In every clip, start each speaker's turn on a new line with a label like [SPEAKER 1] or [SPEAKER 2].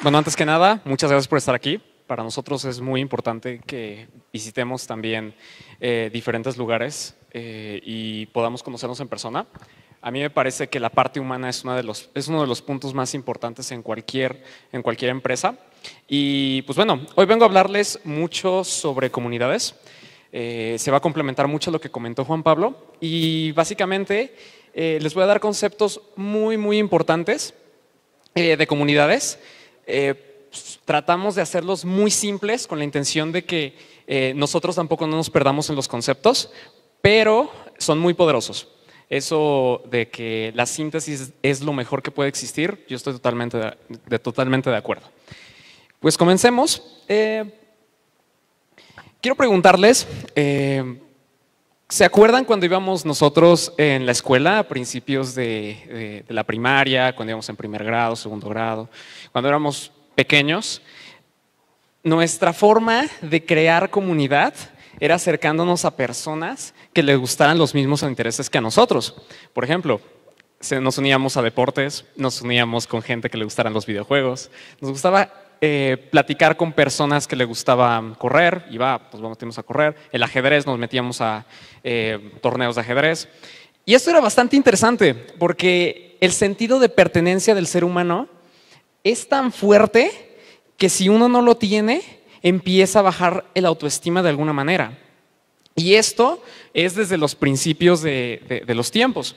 [SPEAKER 1] Bueno, antes que nada, muchas gracias por estar aquí. Para nosotros es muy importante que visitemos también eh, diferentes lugares eh, y podamos conocernos en persona. A mí me parece que la parte humana es, de los, es uno de los puntos más importantes en cualquier, en cualquier empresa. Y pues bueno, hoy vengo a hablarles mucho sobre comunidades. Eh, se va a complementar mucho lo que comentó Juan Pablo y básicamente les voy a dar conceptos muy, muy importantes de comunidades eh, tratamos de hacerlos muy simples con la intención de que eh, nosotros tampoco no nos perdamos en los conceptos, pero son muy poderosos. Eso de que la síntesis es lo mejor que puede existir, yo estoy totalmente de, totalmente de acuerdo. Pues comencemos. Eh, quiero preguntarles, ¿se acuerdan cuando íbamos nosotros en la escuela a principios de la primaria, cuando íbamos en primer grado, segundo grado? cuando éramos pequeños, nuestra forma de crear comunidad era acercándonos a personas que les gustaran los mismos intereses que a nosotros. Por ejemplo, nos uníamos a deportes, nos uníamos con gente que le gustaran los videojuegos, nos gustaba eh, platicar con personas que le gustaba correr, iba, pues vamos a correr, el ajedrez, nos metíamos a eh, torneos de ajedrez. Y esto era bastante interesante porque el sentido de pertenencia del ser humano es tan fuerte que si uno no lo tiene, empieza a bajar el autoestima de alguna manera. Y esto es desde los principios de, los tiempos.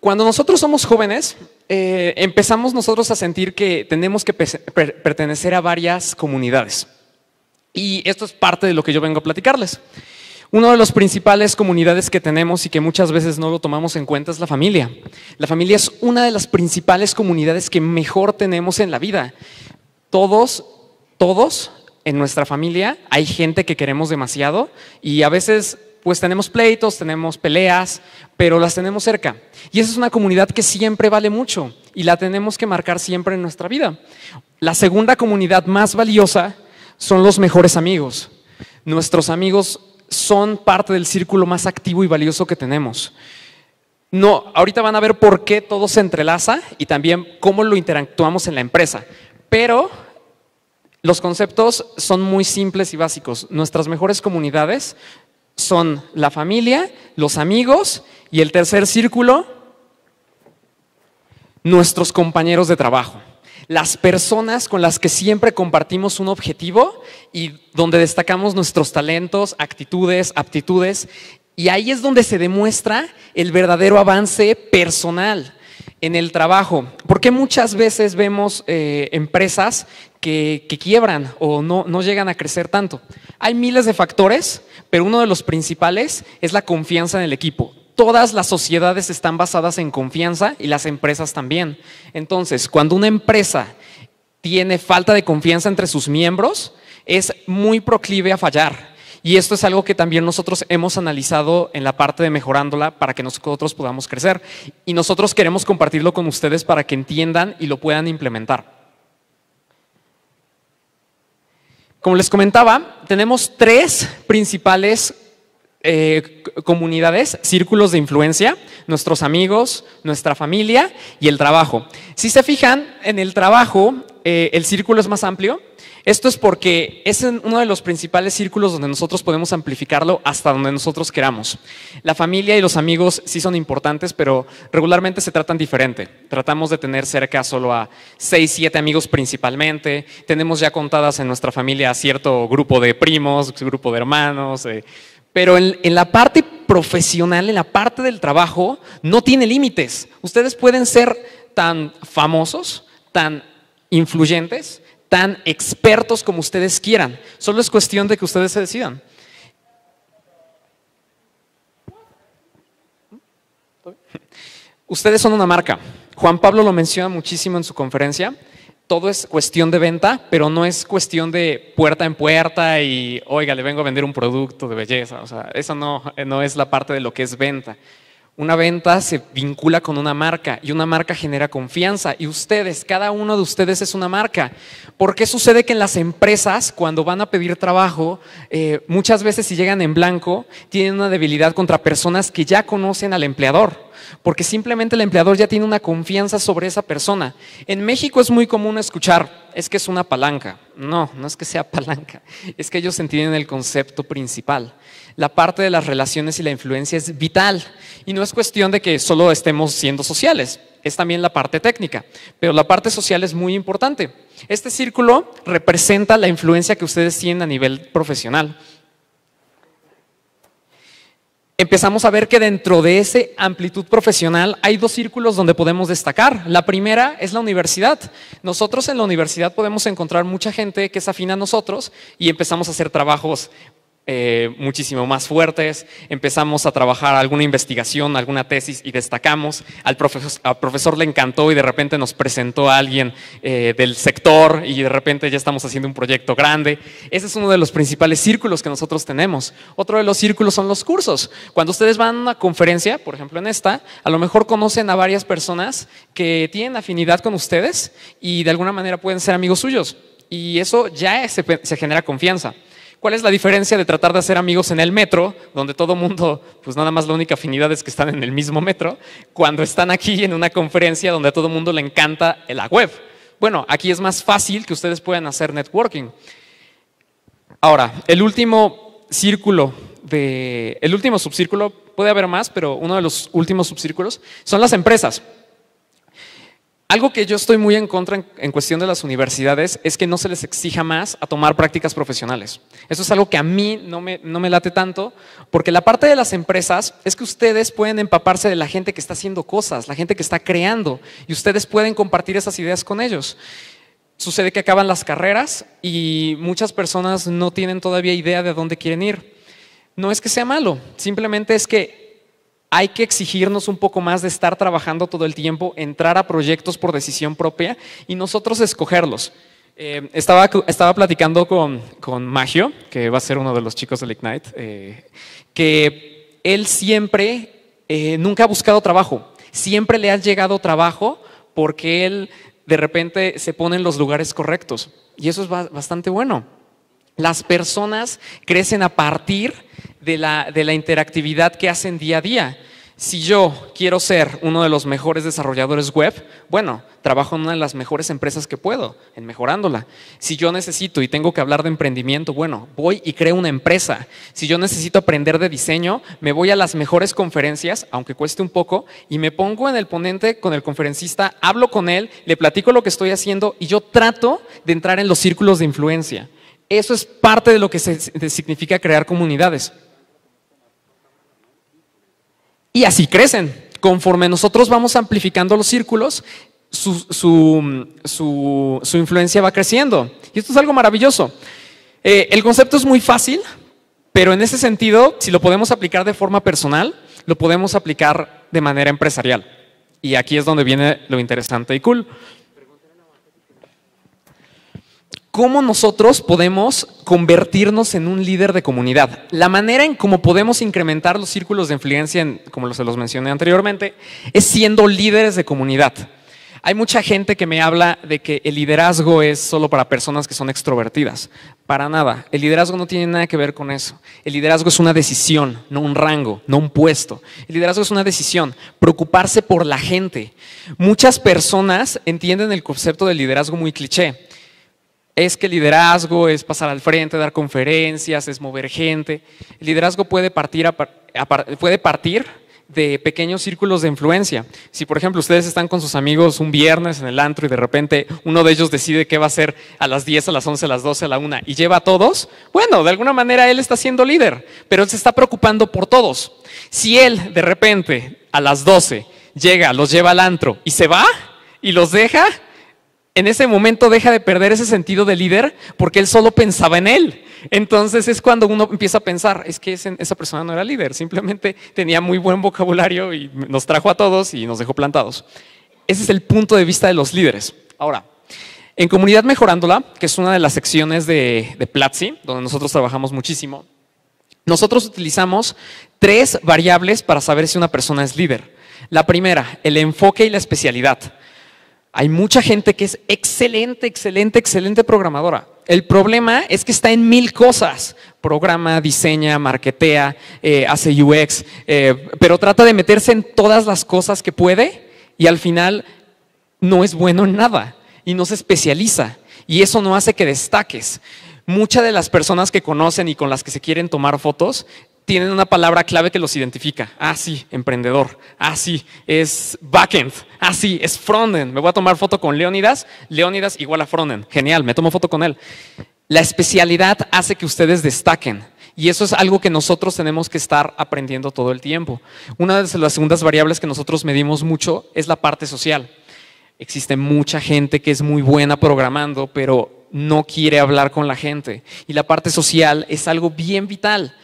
[SPEAKER 1] Cuando nosotros somos jóvenes, eh, empezamos nosotros a sentir que tenemos que pertenecer a varias comunidades. Y esto es parte de lo que yo vengo a platicarles. Una de las principales comunidades que tenemos y que muchas veces no lo tomamos en cuenta es la familia. La familia es una de las principales comunidades que mejor tenemos en la vida. Todos, todos en nuestra familia hay gente que queremos demasiado y a veces pues tenemos pleitos, tenemos peleas, pero las tenemos cerca. Y esa es una comunidad que siempre vale mucho y la tenemos que marcar siempre en nuestra vida. La segunda comunidad más valiosa son los mejores amigos. Nuestros amigos son parte del círculo más activo y valioso que tenemos. No, ahorita van a ver por qué todo se entrelaza y también cómo lo interactuamos en la empresa. Pero los conceptos son muy simples y básicos. Nuestras mejores comunidades son la familia, los amigos y el tercer círculo, nuestros compañeros de trabajo las personas con las que siempre compartimos un objetivo y donde destacamos nuestros talentos, actitudes, aptitudes. Y ahí es donde se demuestra el verdadero avance personal en el trabajo. Porque muchas veces vemos eh, empresas que, quiebran o no, no llegan a crecer tanto. Hay miles de factores, pero uno de los principales es la confianza en el equipo todas las sociedades están basadas en confianza y las empresas también. Entonces, cuando una empresa tiene falta de confianza entre sus miembros, es muy proclive a fallar. Y esto es algo que también nosotros hemos analizado en la parte de mejorándola para que nosotros podamos crecer. Y nosotros queremos compartirlo con ustedes para que entiendan y lo puedan implementar. Como les comentaba, tenemos tres principales eh, comunidades, círculos de influencia, nuestros amigos, nuestra familia y el trabajo. Si se fijan, en el trabajo eh, el círculo es más amplio. Esto es porque es uno de los principales círculos donde nosotros podemos amplificarlo hasta donde nosotros queramos. La familia y los amigos sí son importantes, pero regularmente se tratan diferente. Tratamos de tener cerca solo a seis, siete amigos principalmente. Tenemos ya contadas en nuestra familia cierto grupo de primos, grupo de hermanos. Eh, pero en, la parte profesional, en la parte del trabajo, no tiene límites. Ustedes pueden ser tan famosos, tan influyentes, tan expertos como ustedes quieran. Solo es cuestión de que ustedes se decidan. Ustedes son una marca. Juan Pablo lo menciona muchísimo en su conferencia todo es cuestión de venta, pero no es cuestión de puerta en puerta y, oiga, le vengo a vender un producto de belleza. O sea, eso no, no es la parte de lo que es venta. Una venta se vincula con una marca y una marca genera confianza. Y ustedes, cada uno de ustedes es una marca. ¿Por qué sucede que en las empresas, cuando van a pedir trabajo, eh, muchas veces si llegan en blanco, tienen una debilidad contra personas que ya conocen al empleador? Porque simplemente el empleador ya tiene una confianza sobre esa persona. En México es muy común escuchar, es que es una palanca. No, no es que sea palanca, es que ellos entienden el concepto principal la parte de las relaciones y la influencia es vital. Y no es cuestión de que solo estemos siendo sociales, es también la parte técnica, pero la parte social es muy importante. Este círculo representa la influencia que ustedes tienen a nivel profesional. Empezamos a ver que dentro de esa amplitud profesional hay dos círculos donde podemos destacar. La primera es la universidad. Nosotros en la universidad podemos encontrar mucha gente que es afín a nosotros y empezamos a hacer trabajos eh, muchísimo más fuertes, empezamos a trabajar alguna investigación, alguna tesis y destacamos, al profesor, le encantó y de repente nos presentó a alguien eh, del sector y de repente ya estamos haciendo un proyecto grande. Ese es uno de los principales círculos que nosotros tenemos. Otro de los círculos son los cursos. Cuando ustedes van a una conferencia, por ejemplo en esta, a lo mejor conocen a varias personas que tienen afinidad con ustedes y de alguna manera pueden ser amigos suyos. Y eso ya se genera confianza. ¿Cuál es la diferencia de tratar de hacer amigos en el metro, donde todo mundo, pues nada más la única afinidad es que están en el mismo metro, cuando están aquí en una conferencia donde a todo mundo le encanta la web? Bueno, aquí es más fácil que ustedes puedan hacer networking. Ahora, el último círculo de, el último subcírculo, puede haber más, pero uno de los últimos subcírculos son las empresas. Algo que yo estoy muy en contra en, cuestión de las universidades es que no se les exija más a tomar prácticas profesionales. Eso es algo que a mí no me, no me late tanto, porque la parte de las empresas es que ustedes pueden empaparse de la gente que está haciendo cosas, la gente que está creando, y ustedes pueden compartir esas ideas con ellos. Sucede que acaban las carreras y muchas personas no tienen todavía idea de dónde quieren ir. No es que sea malo, simplemente es que hay que exigirnos un poco más de estar trabajando todo el tiempo, entrar a proyectos por decisión propia y nosotros escogerlos. Eh, estaba, estaba, platicando con, con, Magio, que va a ser uno de los chicos del Ignite, eh, que él siempre, eh, nunca ha buscado trabajo, siempre le ha llegado trabajo porque él de repente se pone en los lugares correctos. Y eso es bastante bueno. Las personas crecen a partir de la, de la interactividad que hacen día a día. Si yo quiero ser uno de los mejores desarrolladores web, bueno, trabajo en una de las mejores empresas que puedo, en mejorándola. Si yo necesito y tengo que hablar de emprendimiento, bueno, voy y creo una empresa. Si yo necesito aprender de diseño, me voy a las mejores conferencias, aunque cueste un poco, y me pongo en el ponente con el conferencista, hablo con él, le platico lo que estoy haciendo y yo trato de entrar en los círculos de influencia. Eso es parte de lo que significa crear comunidades. Y así crecen. Conforme nosotros vamos amplificando los círculos, su, influencia va creciendo. Y esto es algo maravilloso. Eh, el concepto es muy fácil, pero en ese sentido, si lo podemos aplicar de forma personal, lo podemos aplicar de manera empresarial. Y aquí es donde viene lo interesante y cool. Cómo nosotros podemos convertirnos en un líder de comunidad. La manera en cómo podemos incrementar los círculos de influencia, como se los mencioné anteriormente, es siendo líderes de comunidad. Hay mucha gente que me habla de que el liderazgo es solo para personas que son extrovertidas. Para nada. El liderazgo no tiene nada que ver con eso. El liderazgo es una decisión, no un rango, no un puesto. El liderazgo es una decisión, preocuparse por la gente. Muchas personas entienden el concepto del liderazgo muy cliché es que liderazgo es pasar al frente, dar conferencias, es mover gente. El liderazgo puede partir, puede partir de pequeños círculos de influencia. Si, por ejemplo, ustedes están con sus amigos un viernes en el antro y de repente uno de ellos decide qué va a hacer a las 10, a las 11, a las 12, a la 1 y lleva a todos, bueno, de alguna manera él está siendo líder, pero él se está preocupando por todos. Si él de repente a las 12 llega, los lleva al antro y se va y los deja, en ese momento deja de perder ese sentido de líder porque él solo pensaba en él. Entonces es cuando uno empieza a pensar, es que esa persona no era líder, simplemente tenía muy buen vocabulario y nos trajo a todos y nos dejó plantados. Ese es el punto de vista de los líderes. Ahora, en Comunidad Mejorándola, que es una de las secciones de, de Platzi, donde nosotros trabajamos muchísimo, Nosotros utilizamos tres variables para saber si una persona es líder. La primera, el enfoque y la especialidad. Hay mucha gente que es excelente, excelente, excelente programadora. El problema es que está en mil cosas. Programa, diseña, marketea, eh, hace UX, eh, pero trata de meterse en todas las cosas que puede y al final no es bueno en nada y no se especializa. Y eso no hace que destaques muchas de las personas que conocen y con las que se quieren tomar fotos tienen una palabra clave que los identifica. Ah, sí, emprendedor. Ah, sí, es backend. Ah, sí, es frontend. Me voy a tomar foto con Leonidas. Leonidas igual a frontend. Genial, me tomo foto con él. La especialidad hace que ustedes destaquen. Y eso es algo que nosotros tenemos que estar aprendiendo todo el tiempo. Una de las segundas variables que nosotros medimos mucho es la parte social. Existe mucha gente que es muy buena programando, pero no quiere hablar con la gente. Y la parte social es algo bien vital.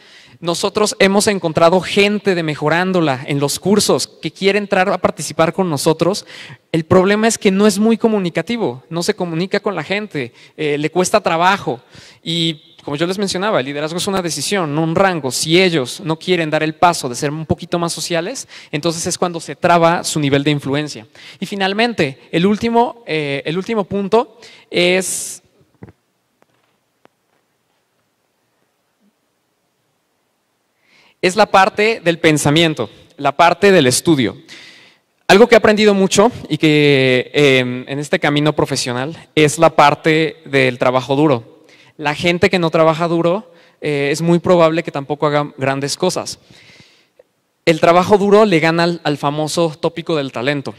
[SPEAKER 1] Nosotros hemos encontrado gente de mejorándola en los cursos que quiere entrar a participar con nosotros. El problema es que no es muy comunicativo, no se comunica con la gente, eh, le cuesta trabajo. Y como yo les mencionaba, el liderazgo es una decisión, no un rango. Si ellos no quieren dar el paso de ser un poquito más sociales, entonces es cuando se traba su nivel de influencia. Y finalmente, el último, eh, el último punto es es la parte del pensamiento, la parte del estudio. Algo que he aprendido mucho y que em, en este camino profesional es la parte del trabajo duro. La gente que no trabaja duro eh, es muy probable que tampoco haga grandes cosas. El trabajo duro le gana al, famoso tópico del talento.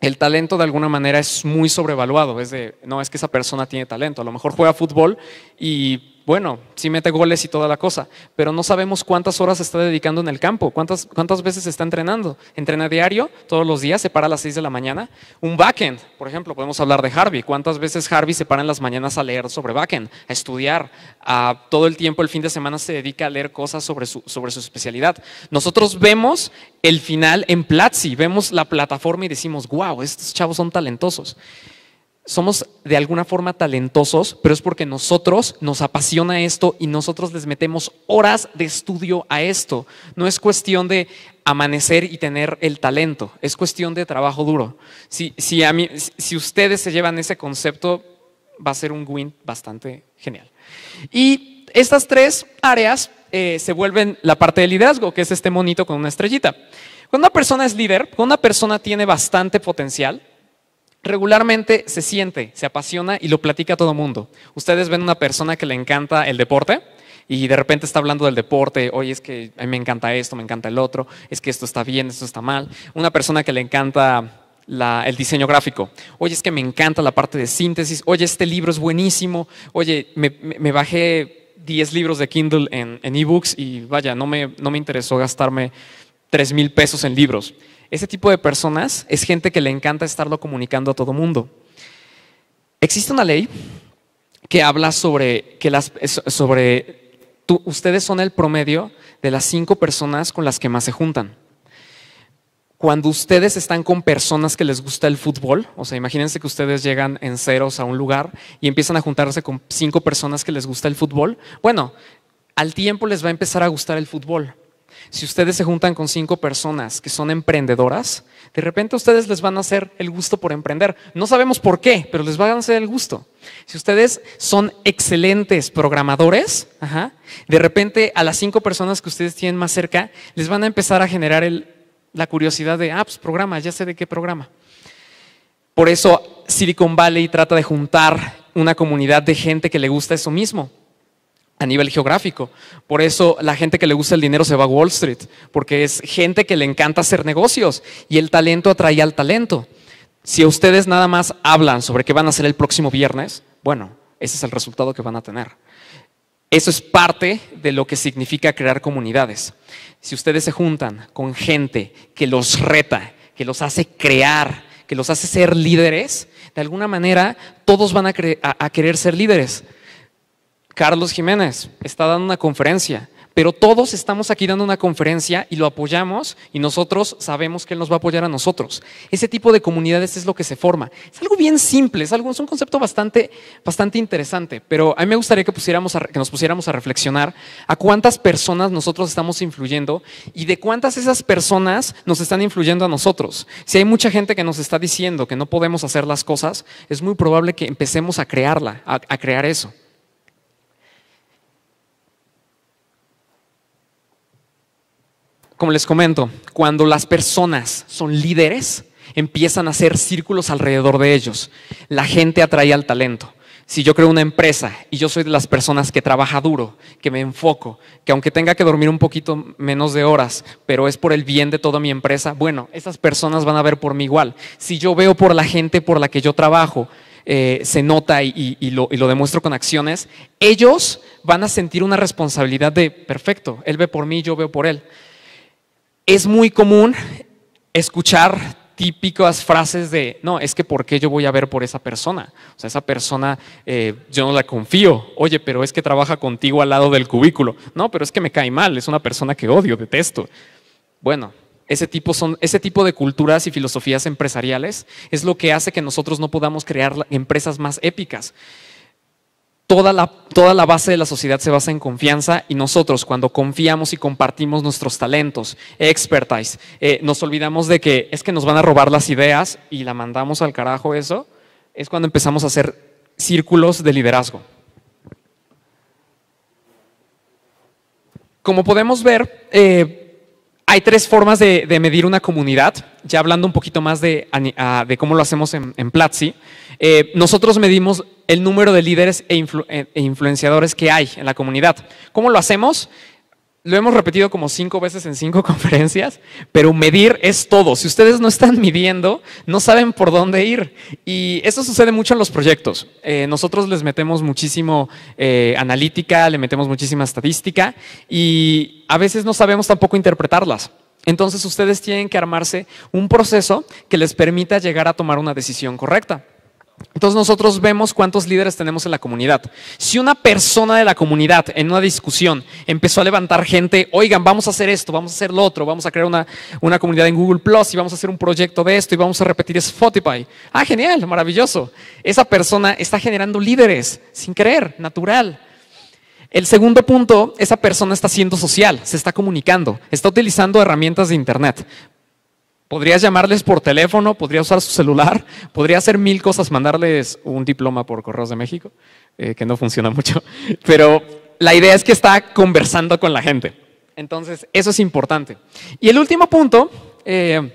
[SPEAKER 1] El talento de alguna manera es muy sobrevaluado, es de, no, es que esa persona tiene talento, a lo mejor juega fútbol y bueno, sí mete goles y toda la cosa, pero no sabemos cuántas horas está dedicando en el campo, cuántas, cuántas veces está entrenando. Entrena diario, todos los días, se para a las 6 de la mañana. Un backend, por ejemplo, podemos hablar de Harvey. ¿Cuántas veces Harvey se para en las mañanas a leer sobre backend, a estudiar? A, todo el tiempo, el fin de semana, se dedica a leer cosas sobre su, sobre su especialidad. Nosotros vemos el final en Platzi, vemos la plataforma y decimos, wow, estos chavos son talentosos somos de alguna forma talentosos, pero es porque nosotros nos apasiona esto y nosotros les metemos horas de estudio a esto. No es cuestión de amanecer y tener el talento, es cuestión de trabajo duro. Si, si, a mí, si ustedes se llevan ese concepto, va a ser un win bastante genial. Y estas tres áreas eh, se vuelven la parte de liderazgo, que es este monito con una estrellita. Cuando una persona es líder, cuando una persona tiene bastante potencial, regularmente se siente, se apasiona y lo platica a todo mundo. Ustedes ven una persona que le encanta el deporte y de repente está hablando del deporte, oye, es que me encanta esto, me encanta el otro, es que esto está bien, esto está mal. Una persona que le encanta el diseño gráfico, oye, es que me encanta la parte de síntesis, oye, este libro es buenísimo, oye, me, bajé 10 libros de Kindle en, en ebooks y vaya, no me, no me interesó gastarme 3 mil pesos en libros. Ese tipo de personas es gente que le encanta estarlo comunicando a todo mundo. Existe una ley que habla sobre que las, sobre ustedes son el promedio de las cinco personas con las que más se juntan. Cuando ustedes están con personas que les gusta el fútbol, o sea, imagínense que ustedes llegan en ceros a un lugar y empiezan a juntarse con cinco personas que les gusta el fútbol, bueno, al tiempo les va a empezar a gustar el fútbol. Si ustedes se juntan con cinco personas que son emprendedoras, de repente ustedes les van a hacer el gusto por emprender. No sabemos por qué, pero les van a hacer el gusto. Si ustedes son excelentes programadores, de repente a las cinco personas que ustedes tienen más cerca, les van a empezar a generar la curiosidad de, ah, pues programa, ya sé de qué programa. Por eso Silicon Valley trata de juntar una comunidad de gente que le gusta eso mismo a nivel geográfico. Por eso la gente que le gusta el dinero se va a Wall Street, porque es gente que le encanta hacer negocios y el talento atrae al talento. Si ustedes nada más hablan sobre qué van a hacer el próximo viernes, bueno, ese es el resultado que van a tener. Eso es parte de lo que significa crear comunidades. Si ustedes se juntan con gente que los reta, que los hace crear, que los hace ser líderes, de alguna manera todos van a, querer ser líderes. Carlos Jiménez está dando una conferencia, pero todos estamos aquí dando una conferencia y lo apoyamos y nosotros sabemos que Él nos va a apoyar a nosotros. Ese tipo de comunidades es lo que se forma. Es algo bien simple, es, algo, es un concepto bastante, bastante interesante, pero a mí me gustaría que, pusiéramos que nos pusiéramos a reflexionar a cuántas personas nosotros estamos influyendo y de cuántas esas personas nos están influyendo a nosotros. Si hay mucha gente que nos está diciendo que no podemos hacer las cosas, es muy probable que empecemos a crearla, a crear eso. Como les comento, cuando las personas son líderes, empiezan a hacer círculos alrededor de ellos. La gente atrae al talento. Si yo creo una empresa y yo soy de las personas que trabaja duro, que me enfoco, que aunque tenga que dormir un poquito menos de horas, pero es por el bien de toda mi empresa, bueno, esas personas van a ver por mí igual. Si yo veo por la gente por la que yo trabajo, eh, se nota y, lo, y lo demuestro con acciones, ellos van a sentir una responsabilidad de, perfecto, él ve por mí, yo veo por él es muy común escuchar típicas frases de, no, es que ¿por qué yo voy a ver por esa persona? O sea, esa persona eh, yo no la confío. Oye, pero es que trabaja contigo al lado del cubículo. No, pero es que me cae mal, es una persona que odio, detesto. Bueno, ese tipo, son, ese tipo de culturas y filosofías empresariales es lo que hace que nosotros no podamos crear empresas más épicas toda la, toda la base de la sociedad se basa en confianza y nosotros cuando confiamos y compartimos nuestros talentos, expertise, eh, nos olvidamos de que es que nos van a robar las ideas y la mandamos al carajo eso, es cuando empezamos a hacer círculos de liderazgo. Como podemos ver, eh, hay tres formas de, medir una comunidad, ya hablando un poquito más de, cómo lo hacemos en, en Platzi. Eh, nosotros medimos el número de líderes e, e, e, influenciadores que hay en la comunidad. ¿Cómo lo hacemos? Lo hemos repetido como cinco veces en cinco conferencias, pero medir es todo. Si ustedes no están midiendo, no saben por dónde ir. Y eso sucede mucho en los proyectos. Eh, nosotros les metemos muchísimo eh, analítica, le metemos muchísima estadística y a veces no sabemos tampoco interpretarlas. Entonces ustedes tienen que armarse un proceso que les permita llegar a tomar una decisión correcta. Entonces nosotros vemos cuántos líderes tenemos en la comunidad. Si una persona de la comunidad en una discusión empezó a levantar gente, oigan, vamos a hacer esto, vamos a hacer lo otro, vamos a crear una, una comunidad en Google Plus y vamos a hacer un proyecto de esto y vamos a repetir Spotify. Ah, genial, maravilloso. Esa persona está generando líderes sin querer, natural. El segundo punto, esa persona está siendo social, se está comunicando, está utilizando herramientas de Internet. Podrías llamarles por teléfono, podría usar su celular, podría hacer mil cosas, mandarles un diploma por Correos de México, eh, que no funciona mucho, pero la idea es que está conversando con la gente. Entonces, eso es importante. Y el último punto eh,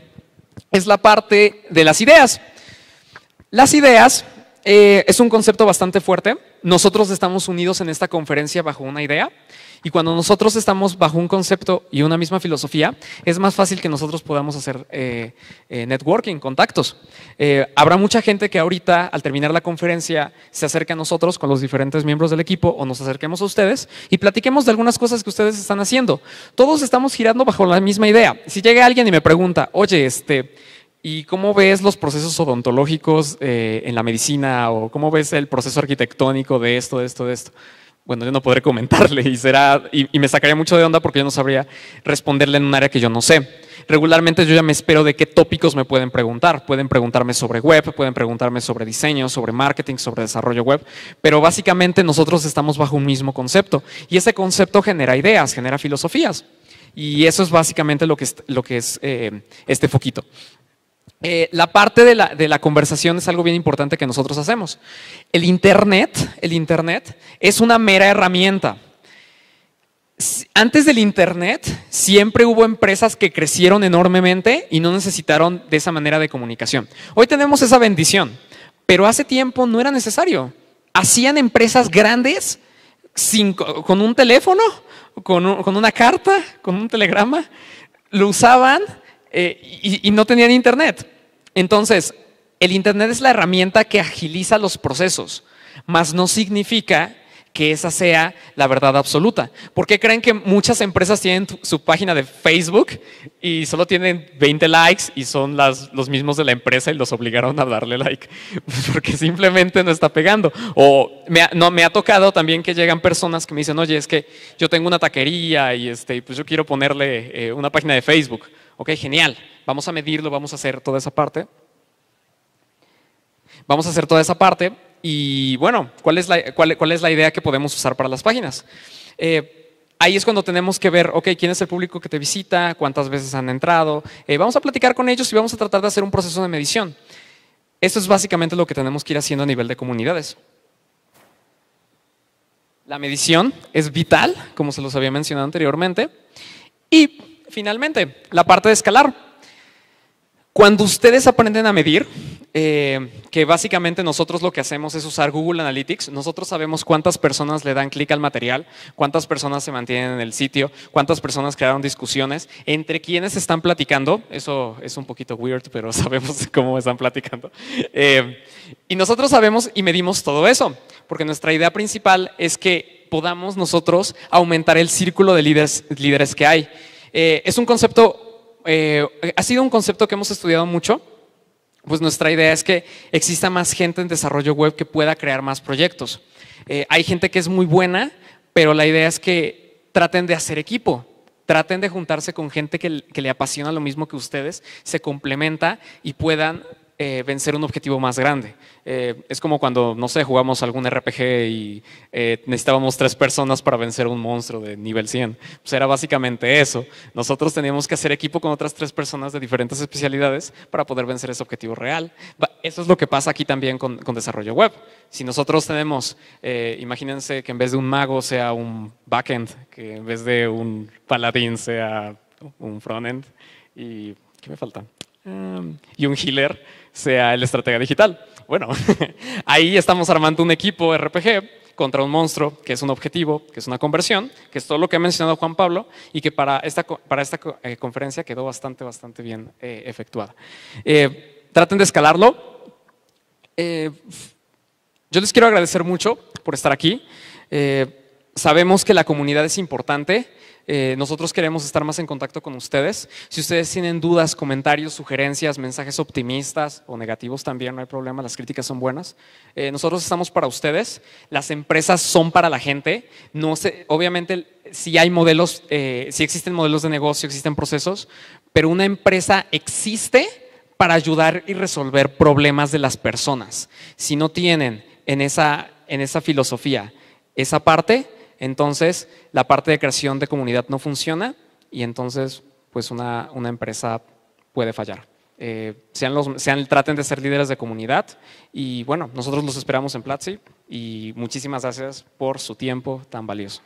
[SPEAKER 1] es la parte de las ideas. Las ideas eh, es un concepto bastante fuerte. Nosotros estamos unidos en esta conferencia bajo una idea y cuando nosotros estamos bajo un concepto y una misma filosofía, es más fácil que nosotros podamos hacer eh, eh, networking, contactos. Eh, habrá mucha gente que ahorita, al terminar la conferencia, se acerque a nosotros con los diferentes miembros del equipo o nos acerquemos a ustedes y platiquemos de algunas cosas que ustedes están haciendo. Todos estamos girando bajo la misma idea. Si llega alguien y me pregunta, oye, este... ¿Y cómo ves los procesos odontológicos en la medicina o cómo ves el proceso arquitectónico de esto, de esto, de esto? bueno, yo no podré comentarle y, será, y, me sacaría mucho de onda porque yo no sabría responderle en un área que yo no sé. Regularmente yo ya me espero de qué tópicos me pueden preguntar. Pueden preguntarme sobre web, pueden preguntarme sobre diseño, sobre marketing, sobre desarrollo web, pero básicamente nosotros estamos bajo un mismo concepto y ese concepto genera ideas, genera filosofías. Y eso es básicamente lo que es, lo que es eh, este foquito. Eh, la parte de la, de la, conversación es algo bien importante que nosotros hacemos. El Internet, el Internet es una mera herramienta. Antes del Internet siempre hubo empresas que crecieron enormemente y no necesitaron de esa manera de comunicación. Hoy tenemos esa bendición, pero hace tiempo no era necesario. Hacían empresas grandes con un teléfono, con, con, una carta, con un telegrama, lo usaban eh, y, y no tenían Internet. Entonces, el Internet es la herramienta que agiliza los procesos, mas no significa que esa sea la verdad absoluta. ¿Por qué creen que muchas empresas tienen su página de Facebook y solo tienen 20 likes y son los mismos de la empresa y los obligaron a darle like? Porque simplemente no está pegando. O me ha, no, me ha tocado también que llegan personas que me dicen, oye, es que yo tengo una taquería y este, pues yo quiero ponerle eh, una página de Facebook. Ok, genial. Vamos a medirlo, vamos a hacer toda esa parte. Vamos a hacer toda esa parte y bueno, ¿cuál es la, idea que podemos usar para las páginas? Eh, ahí es cuando tenemos que ver, ok, quién es el público que te visita, cuántas veces han entrado. Eh, vamos a platicar con ellos y vamos a tratar de hacer un proceso de medición. Esto es básicamente lo que tenemos que ir haciendo a nivel de comunidades. La medición es vital, como se los había mencionado anteriormente. Y finalmente, la parte de escalar. Cuando ustedes aprenden a medir, eh, que básicamente nosotros lo que hacemos es usar Google Analytics. Nosotros sabemos cuántas personas le dan clic al material, cuántas personas se mantienen en el sitio, cuántas personas crearon discusiones, entre quienes están platicando. Eso es un poquito weird, pero sabemos cómo están platicando. Eh, y nosotros sabemos y medimos todo eso, porque nuestra idea principal es que podamos nosotros aumentar el círculo de líderes, que hay. Eh, es un concepto, ha sido un concepto que hemos estudiado mucho pues nuestra idea es que exista más gente en desarrollo web que pueda crear más proyectos. Eh, hay gente que es muy buena, pero la idea es que traten de hacer equipo, traten de juntarse con gente que, que le apasiona lo mismo que ustedes, se complementa y puedan eh, vencer un objetivo más grande. Eh, es como cuando, no sé, jugamos algún RPG y eh, necesitábamos tres personas para vencer un monstruo de nivel 100. Pues era básicamente eso. Nosotros teníamos que hacer equipo con otras tres personas de diferentes especialidades para poder vencer ese objetivo real. Eso es lo que pasa aquí también con, con desarrollo web. Si nosotros tenemos, imagínense que en vez de un mago sea un backend, que en vez de un paladín sea un frontend y ¿qué me falta? Um, y un healer sea el estratega digital. Bueno, ahí estamos armando un equipo RPG contra un monstruo, que es un objetivo, que es una conversión, que es todo lo que ha mencionado Juan Pablo y que para esta, para esta eh, conferencia quedó bastante, bastante bien eh, efectuada. Eh, traten de escalarlo. yo les quiero agradecer mucho por estar aquí. sabemos que la comunidad es importante eh, nosotros queremos estar más en contacto con ustedes. Si ustedes tienen dudas, comentarios, sugerencias, mensajes optimistas o negativos también, no hay problema, las críticas son buenas. Eh, nosotros estamos para ustedes, las empresas son para la gente. No sé, obviamente, si hay modelos, eh, si existen modelos de negocio, existen procesos, pero una empresa existe para ayudar y resolver problemas de las personas. Si no tienen en esa, en esa filosofía esa parte, entonces la parte de creación de comunidad no funciona y entonces pues una, empresa puede fallar. Eh, sean los, sean, traten de ser líderes de comunidad y bueno, nosotros los esperamos en Platzi y muchísimas gracias por su tiempo tan valioso.